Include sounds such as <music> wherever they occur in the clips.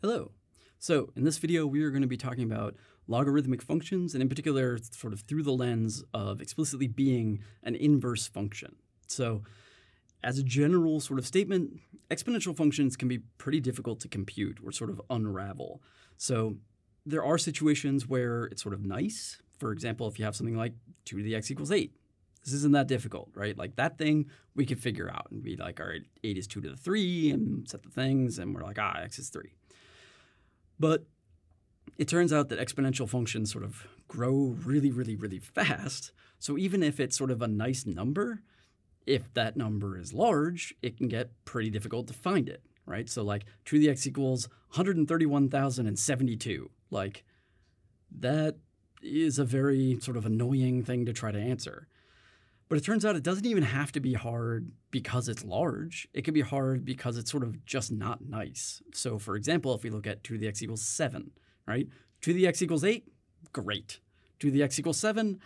Hello. So in this video, we are going to be talking about logarithmic functions, and in particular, sort of through the lens of explicitly being an inverse function. So as a general sort of statement, exponential functions can be pretty difficult to compute or sort of unravel. So there are situations where it's sort of nice. For example, if you have something like 2 to the x equals 8, this isn't that difficult, right? Like that thing we could figure out and be like, all right, 8 is 2 to the 3 and set the things, and we're like, ah, x is 3. But it turns out that exponential functions sort of grow really, really, really fast. So even if it's sort of a nice number, if that number is large, it can get pretty difficult to find it, right? So like 2 to the x equals 131,072. Like that is a very sort of annoying thing to try to answer. But it turns out it doesn't even have to be hard because it's large. It can be hard because it's sort of just not nice. So for example, if we look at 2 to the x equals 7, right? 2 to the x equals 8, great. 2 to the x equals 7,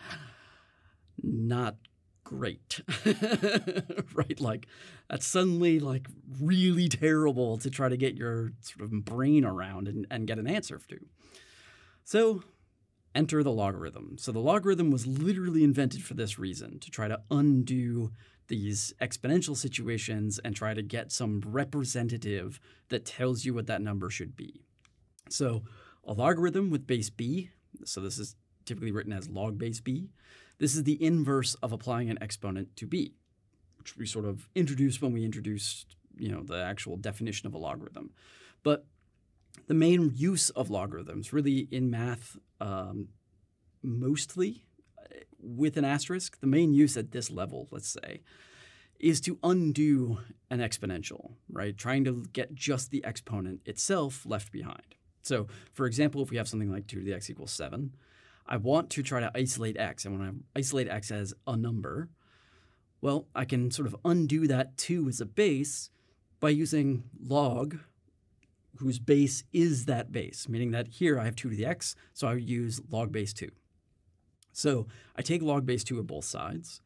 not great. <laughs> right? Like that's suddenly like really terrible to try to get your sort of brain around and, and get an answer to. So enter the logarithm. So the logarithm was literally invented for this reason, to try to undo these exponential situations and try to get some representative that tells you what that number should be. So a logarithm with base b, so this is typically written as log base b, this is the inverse of applying an exponent to b, which we sort of introduced when we introduced you know, the actual definition of a logarithm. But the main use of logarithms, really in math, um, mostly with an asterisk, the main use at this level, let's say, is to undo an exponential, right? Trying to get just the exponent itself left behind. So, for example, if we have something like 2 to the x equals 7, I want to try to isolate x. And when I isolate x as a number. Well, I can sort of undo that 2 as a base by using log whose base is that base, meaning that here I have 2 to the x, so I would use log base 2. So I take log base 2 of both sides.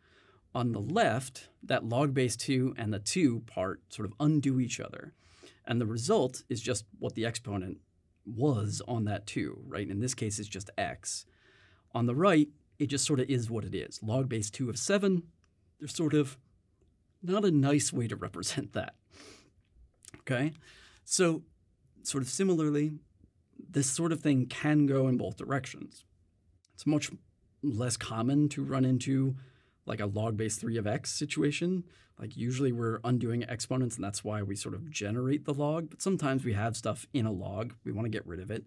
On the left, that log base 2 and the 2 part sort of undo each other. And the result is just what the exponent was on that 2, right? In this case, it's just x. On the right, it just sort of is what it is. Log base 2 of 7, there's sort of not a nice way to represent that. Okay? So sort of similarly, this sort of thing can go in both directions. It's much less common to run into like a log base 3 of x situation. Like usually we're undoing exponents and that's why we sort of generate the log, but sometimes we have stuff in a log, we want to get rid of it.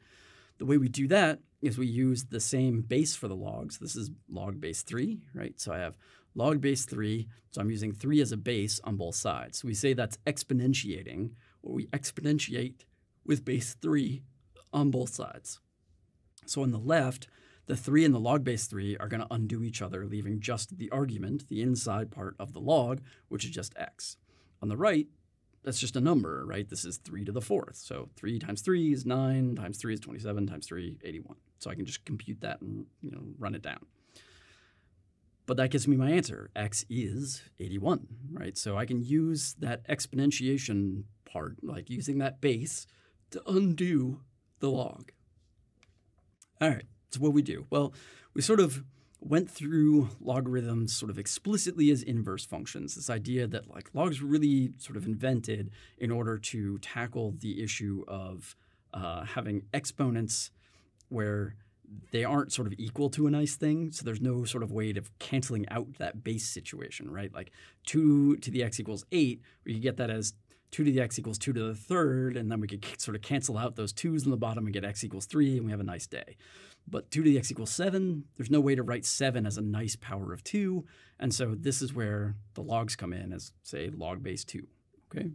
The way we do that is we use the same base for the logs. This is log base 3, right? So I have log base 3, so I'm using 3 as a base on both sides. So we say that's exponentiating, or we exponentiate with base 3 on both sides. So on the left, the 3 and the log base 3 are going to undo each other, leaving just the argument, the inside part of the log, which is just x. On the right, that's just a number, right? This is 3 to the fourth. So 3 times 3 is 9, times 3 is 27, times 3, 81. So I can just compute that and you know run it down. But that gives me my answer. x is 81, right? So I can use that exponentiation part, like using that base, to undo the log. All right, so what we do? Well, we sort of went through logarithms sort of explicitly as inverse functions, this idea that like logs were really sort of invented in order to tackle the issue of uh, having exponents where they aren't sort of equal to a nice thing. So there's no sort of way of canceling out that base situation, right? Like 2 to the x equals 8, we could get that as 2 to the x equals 2 to the third, and then we could sort of cancel out those 2's in the bottom and get x equals 3, and we have a nice day. But 2 to the x equals 7, there's no way to write 7 as a nice power of 2, and so this is where the logs come in as, say, log base 2, okay?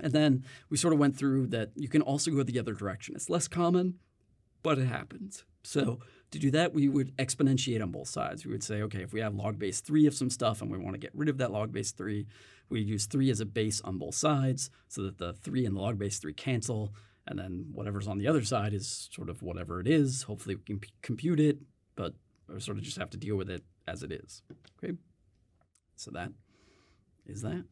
And then we sort of went through that you can also go the other direction. It's less common, but it happens. So to do that, we would exponentiate on both sides. We would say, okay, if we have log base 3 of some stuff and we want to get rid of that log base 3, we use 3 as a base on both sides so that the 3 and the log base 3 cancel. And then whatever's on the other side is sort of whatever it is. Hopefully we can compute it, but we sort of just have to deal with it as it is. Okay? So that is that.